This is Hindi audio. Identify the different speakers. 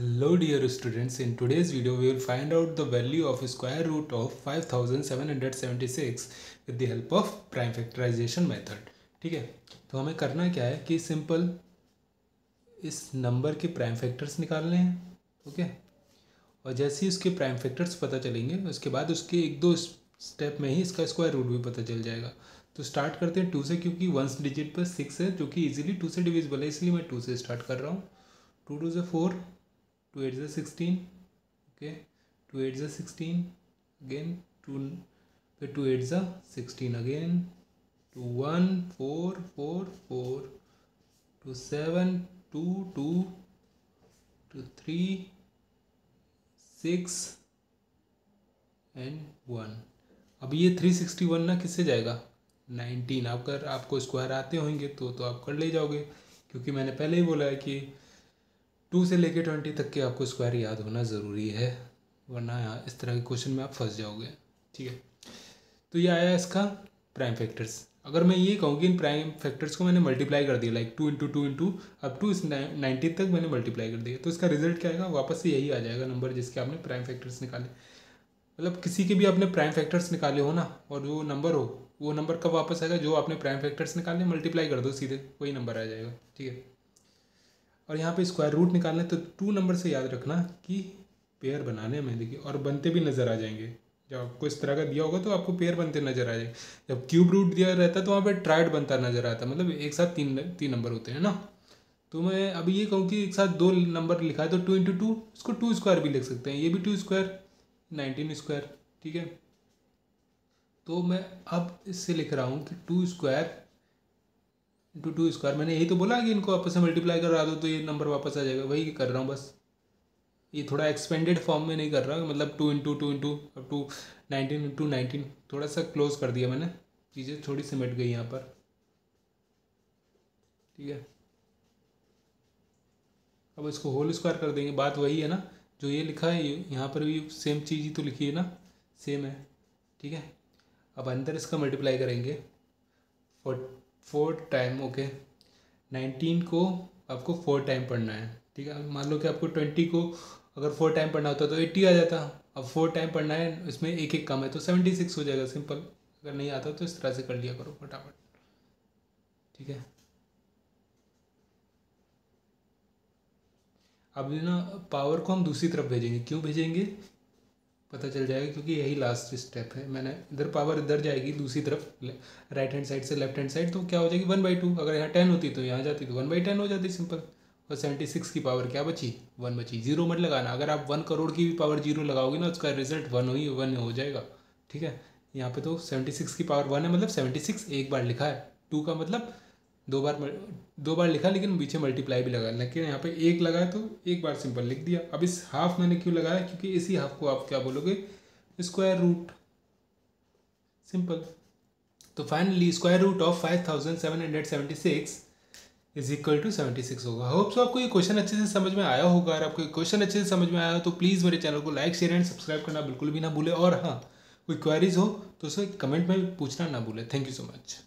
Speaker 1: Hello dear students, in today's video we will find out the value of square root of 5776 with the help of prime factorization method. ठीक है? तो हमें करना क्या है कि सिंपल इस नंबर के प्राइम फैक्टर्स निकालने हैं ओके और जैसे ही उसके प्राइम फैक्टर्स पता चलेंगे उसके बाद उसके एक दो स्टेप में ही इसका स्क्वायर रूट भी पता चल जाएगा। तो स्टार्ट करते हैं टू से क्योंकि वंस डिजिट पर सिक्स है जो कि इजीली टू से डिविजिबल है इसलिए मैं टू से स्टार्ट कर रहा हूँ। टू टू से four two eight is sixteen okay two eight is sixteen again two फिर two eight is sixteen again two one four four four two seven two two two three six and one अब ये थ्री सिक्सटी वन ना किससे जाएगा? नाइनटीन अगर आपको स्क्वायर आते होंगे तो तो आप कर ले जाओगे, क्योंकि मैंने पहले ही बोला है कि टू से लेके ट्वेंटी तक के आपको स्क्वायर याद होना ज़रूरी है, वरना इस तरह के क्वेश्चन में आप फंस जाओगे, ठीक है? तो ये आया इसका प्राइम फैक्टर्स अगर मैं ये कहूँ कि इन प्राइम फैक्टर्स को मैंने मल्टीप्लाई कर दिया like two into two into अब टू इस नाइनटीन तक मैंने मल्टीप्लाई कर दिया तो इसका रिज़ल्ट क्या आएगा? वापस से यही आ जाएगा नंबर जिसके आपने प्राइम फैक्टर्स निकाले। मतलब किसी के भी आपने प्राइम फैक्टर्स निकाले हो ना, और वो नंबर हो, वो नंबर कब वापस आएगा? जो आपने प्राइम फैक्टर्स निकाले मल्टीप्लाई कर दो सीधे, वही नंबर आ जाएगा, ठीक है? और यहाँ पे स्क्वायर रूट निकालना है तो टू नंबर से याद रखना कि पेयर बनाने में देखिए और बनते भी नज़र आ जाएँगे। जब आपको इस तरह का दिया होगा तो आपको पेयर बनते नज़र आ जाएँगे। जब क्यूब रूट दिया रहता है तो वहाँ पर ट्राइड बनता नज़र आता है मतलब एक साथ तीन तीन नंबर होते हैं ना। तो मैं अभी ये कहूँ कि एक साथ दो नंबर लिखा है तो टू इंटू टू इसको टू स्क्वायर भी लिख सकते हैं। ये भी टू स्क्वायर नाइनटीन स्क्वायर ठीक है? तो मैं अब इससे लिख रहा हूँ कि two square into two square मैंने यही तो बोला कि इनको आपस में मल्टीप्लाई करा दो तो ये नंबर वापस आ जाएगा। वही कर रहा हूँ बस। ये थोड़ा एक्सपेंडेड फॉर्म में नहीं कर रहा मतलब टू इंटू टू इंटू अब टू नाइनटीन इंटू नाइनटीन थोड़ा सा क्लोज कर दिया मैंने। चीज़ें थोड़ी सिमट गई यहाँ पर। ठीक है? अब इसको होल स्क्वायर कर देंगे। बात वही है ना, जो ये लिखा है यहाँ पर भी सेम चीज़ ही तो लिखी है ना? सेम है। ठीक है? अब अंदर इसका मल्टीप्लाई करेंगे। Four four time, okay, nineteen को आपको फोर टाइम पढ़ना है, ठीक है? मान लो कि आपको ट्वेंटी को अगर फोर टाइम पढ़ना होता तो एट्टी आ जाता, अब फोर टाइम पढ़ना है, इसमें एक एक कम है तो सेवेंटी सिक्स हो जाएगा, सिंपल। अगर नहीं आता तो इस तरह से कर लिया करो, फटाफट, ठीक है? अब ना पावर को हम दूसरी तरफ़ भेजेंगे, क्यों भेजेंगे? पता चल जाएगा, क्योंकि यही लास्ट स्टेप है। मैंने इधर पावर इधर जाएगी, दूसरी तरफ़ राइट हैंड साइड से लेफ़्ट हैंड साइड तो क्या हो जाएगी? वन बाई टू अगर यहाँ टेन होती तो यहाँ जाती तो वन बाई टेन हो जाती सिंपल और सेवेंटी सिक्स की पावर क्या बची? वन बची। ज़ीरो मत लगाना। अगर आप वन करोड़ की भी पावर ज़ीरो लगाओगे ना, उसका रिज़ल्ट वन ही वन हो जाएगा। ठीक है? यहाँ पे तो सेवेंटी सिक्स की पावर वन है मतलब सेवेंटी सिक्स एक बार लिखा है। टू का मतलब दो बार दो बार लिखा लेकिन पीछे मल्टीप्लाई भी लगा। लेकिन यहाँ पे एक लगा तो एक बार सिंपल लिख दिया। अब इस हाफ़ मैंने क्यों लगाया? क्योंकि इसी हाफ़ को आप क्या बोलोगे? स्क्वायर रूट सिंपल तो finally square root of five thousand seven hundred seventy six is equal to seventy six होगा। होप सो आपको ये क्वेश्चन अच्छे से समझ में आया होगा। अगर आपको क्वेश्चन अच्छे से समझ में आया हो तो प्लीज़ मेरे चैनल को लाइक शेयर एंड सब्सक्राइब करना बिल्कुल भी ना भूले। और हाँ कोई क्वेरीज हो तो उसे कमेंट में पूछना ना भूले। Thank you so much